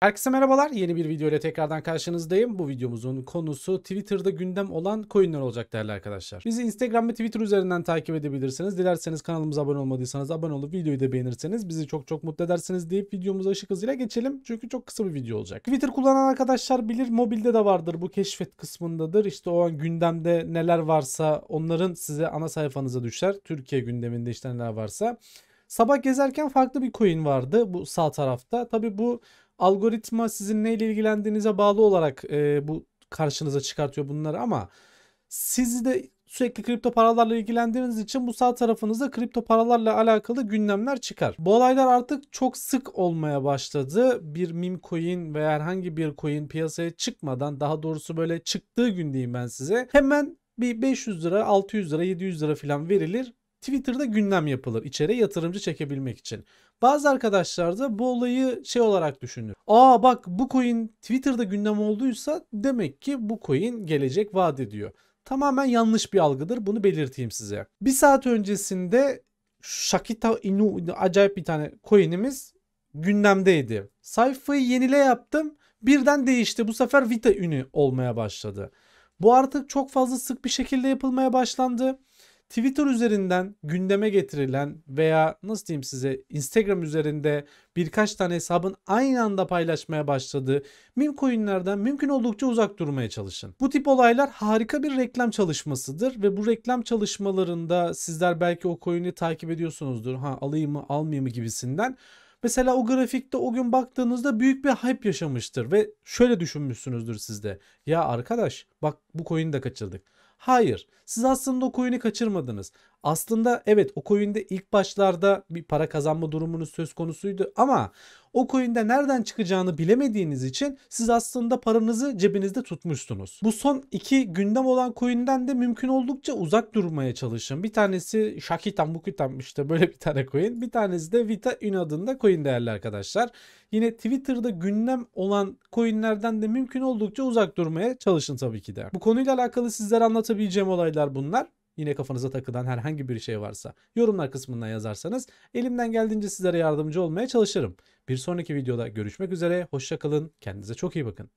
Herkese merhabalar. Yeni bir video ile tekrardan karşınızdayım. Bu videomuzun konusu Twitter'da gündem olan coinler olacak değerli arkadaşlar. Bizi Instagram ve Twitter üzerinden takip edebilirsiniz. Dilerseniz kanalımıza abone olmadıysanız abone olup videoyu da beğenirseniz bizi çok çok mutlu edersiniz deyip videomuza ışık hızıyla geçelim. Çünkü çok kısa bir video olacak. Twitter kullanan arkadaşlar bilir mobilde de vardır. Bu keşfet kısmındadır. İşte o an gündemde neler varsa onların size ana sayfanıza düşer. Türkiye gündeminde işte neler varsa. Sabah gezerken farklı bir coin vardı bu sağ tarafta. Tabi bu algoritma sizin neyle ilgilendiğinize bağlı olarak e, bu karşınıza çıkartıyor bunları ama siz de sürekli kripto paralarla ilgilendiğiniz için bu sağ tarafınızda kripto paralarla alakalı gündemler çıkar. Bu olaylar artık çok sık olmaya başladı. Bir meme coin veya herhangi bir coin piyasaya çıkmadan daha doğrusu böyle çıktığı gün diyeyim ben size. Hemen bir 500 lira, 600 lira, 700 lira falan verilir. Twitter'da gündem yapılır içeri yatırımcı çekebilmek için. Bazı arkadaşlar da bu olayı şey olarak düşünür. Aa bak bu coin Twitter'da gündem olduysa demek ki bu coin gelecek vaat ediyor. Tamamen yanlış bir algıdır bunu belirteyim size. Bir saat öncesinde Shakita Inu acayip bir tane coin'imiz gündemdeydi. Sayfayı yenile yaptım birden değişti. Bu sefer Vita ünü olmaya başladı. Bu artık çok fazla sık bir şekilde yapılmaya başlandı. Twitter üzerinden gündeme getirilen veya nasıl diyeyim size Instagram üzerinde birkaç tane hesabın aynı anda paylaşmaya başladığı meme coinlerden mümkün oldukça uzak durmaya çalışın. Bu tip olaylar harika bir reklam çalışmasıdır ve bu reklam çalışmalarında sizler belki o coin'i takip ediyorsunuzdur. Ha alayım mı almayayım mı gibisinden. Mesela o grafikte o gün baktığınızda büyük bir hype yaşamıştır ve şöyle düşünmüşsünüzdür sizde. Ya arkadaş bak bu coin'i de kaçırdık. Hayır. Siz aslında o coin'i kaçırmadınız. Aslında evet o coin'de ilk başlarda bir para kazanma durumunuz söz konusuydu ama o coin'de nereden çıkacağını bilemediğiniz için siz aslında paranızı cebinizde tutmuşsunuz. Bu son iki gündem olan coin'den de mümkün oldukça uzak durmaya çalışın. Bir tanesi Shakitam Bukitam işte böyle bir tane coin. Bir tanesi de Vita Ün adında coin değerli arkadaşlar. Yine Twitter'da gündem olan coinlerden de mümkün oldukça uzak durmaya çalışın tabii ki de. Bu konuyla alakalı sizlere anlatabileceğim olaylar bunlar yine kafanıza takılan herhangi bir şey varsa yorumlar kısmından yazarsanız elimden geldiğince sizlere yardımcı olmaya çalışırım. Bir sonraki videoda görüşmek üzere. Hoşçakalın. Kendinize çok iyi bakın.